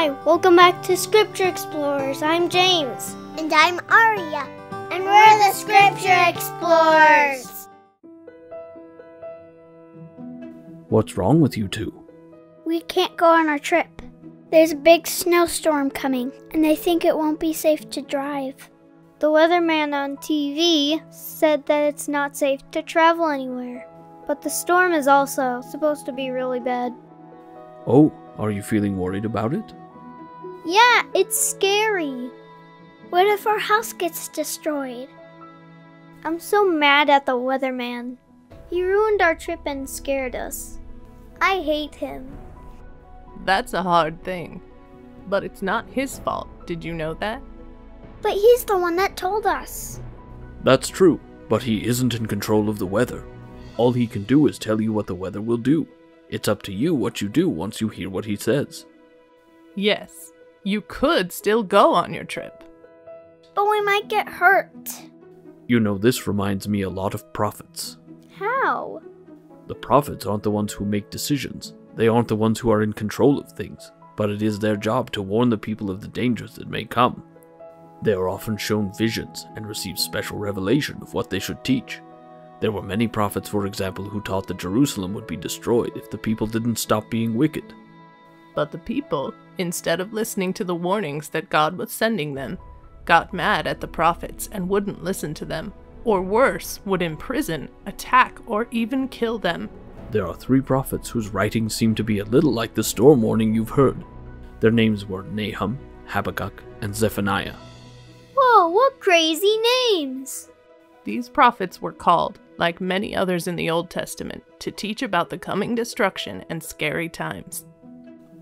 Hi, welcome back to Scripture Explorers. I'm James. And I'm Aria. And we're the Scripture Explorers. What's wrong with you two? We can't go on our trip. There's a big snowstorm coming, and they think it won't be safe to drive. The weatherman on TV said that it's not safe to travel anywhere. But the storm is also supposed to be really bad. Oh, are you feeling worried about it? Yeah, it's scary. What if our house gets destroyed? I'm so mad at the weatherman. He ruined our trip and scared us. I hate him. That's a hard thing. But it's not his fault. Did you know that? But he's the one that told us. That's true, but he isn't in control of the weather. All he can do is tell you what the weather will do. It's up to you what you do once you hear what he says. Yes, you could still go on your trip. But we might get hurt. You know, this reminds me a lot of prophets. How? The prophets aren't the ones who make decisions, they aren't the ones who are in control of things, but it is their job to warn the people of the dangers that may come. They are often shown visions and receive special revelation of what they should teach. There were many prophets, for example, who taught that Jerusalem would be destroyed if the people didn't stop being wicked. But the people, instead of listening to the warnings that God was sending them, got mad at the prophets and wouldn't listen to them, or worse, would imprison, attack, or even kill them. There are three prophets whose writings seem to be a little like the storm warning you've heard. Their names were Nahum, Habakkuk, and Zephaniah. Whoa, what crazy names! These prophets were called, like many others in the Old Testament, to teach about the coming destruction and scary times.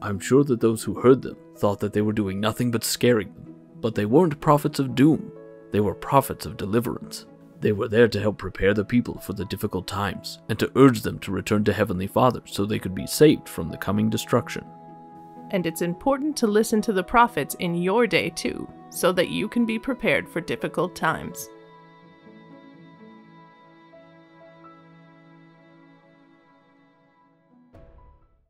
I'm sure that those who heard them thought that they were doing nothing but scaring them, but they weren't prophets of doom, they were prophets of deliverance. They were there to help prepare the people for the difficult times and to urge them to return to Heavenly Father so they could be saved from the coming destruction. And it's important to listen to the prophets in your day too, so that you can be prepared for difficult times.